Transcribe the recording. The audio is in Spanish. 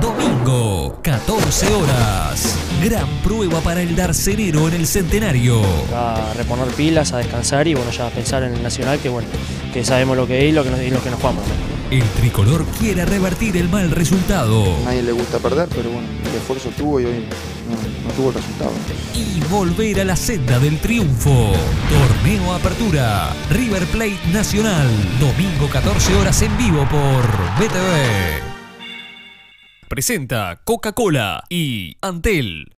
Domingo, 14 horas. Gran prueba para el Darcenero en el Centenario. a reponer pilas, a descansar y bueno, ya pensar en el Nacional, que bueno, que sabemos lo que es y lo que nos, y lo que nos jugamos. ¿no? El tricolor quiere revertir el mal resultado A nadie le gusta perder, pero bueno, el esfuerzo tuvo y hoy no, no tuvo el resultado. y volver a la senda del triunfo. Torneo Apertura, River Plate Nacional, domingo 14 horas en vivo por BTV. Presenta Coca-Cola y Antel.